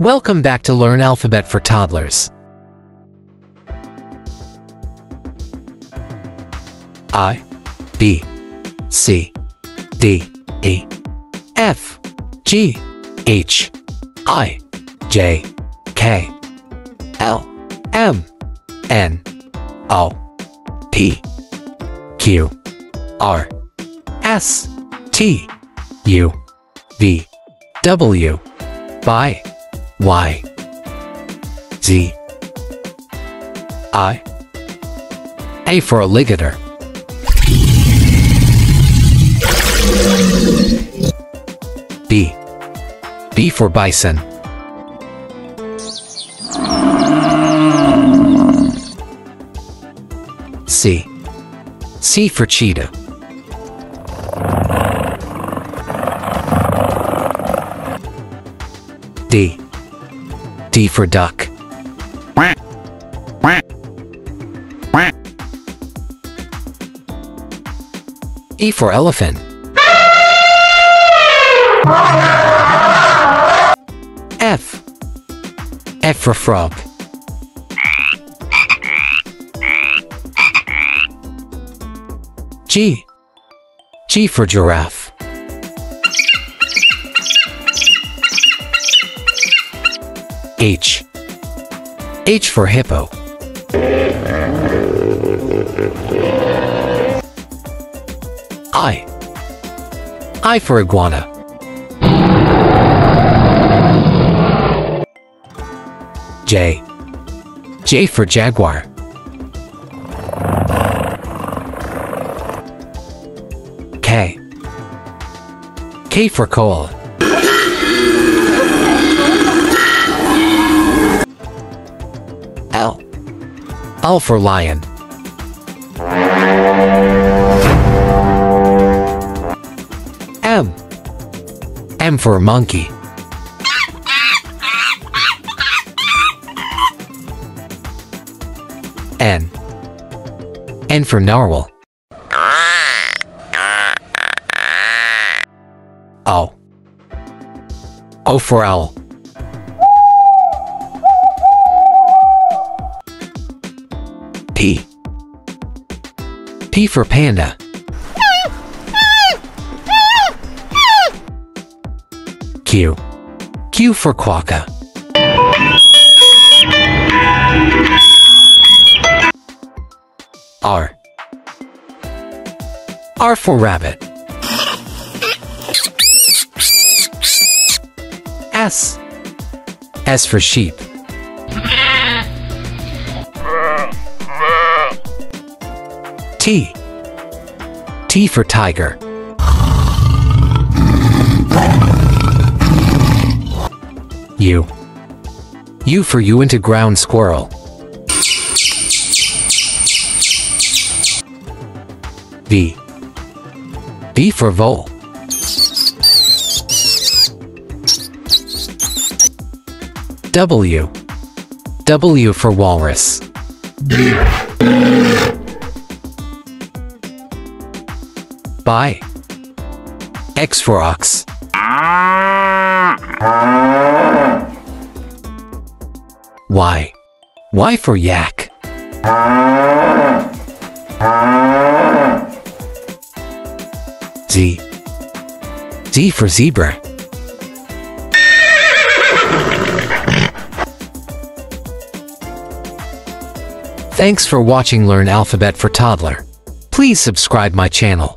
Welcome back to Learn Alphabet for Toddlers. I, B, C, D, E, F, G, H, I, J, K, L, M, N, O, P, Q, R, S, T, U, V, W, Y, Y, Z, I, A for alligator. B, B for bison. C, C for cheetah. D, D for duck. E for elephant. F, F for frog. G, G for giraffe. H, H for hippo. I, I for iguana. J, J for jaguar. K, K for koala. For lion. M, M for monkey. N, N for narwhal. O, O for owl. P for panda. Q, Q for quokka. R, R for rabbit. S, S for sheep. T, T for tiger. U, U for Uinta ground squirrel. V, V for vole. W, W for walrus. X for ox. Y, Y for yak. Z, Z for zebra. Thanks for watching Learn Alphabet for Toddler. Please subscribe my channel.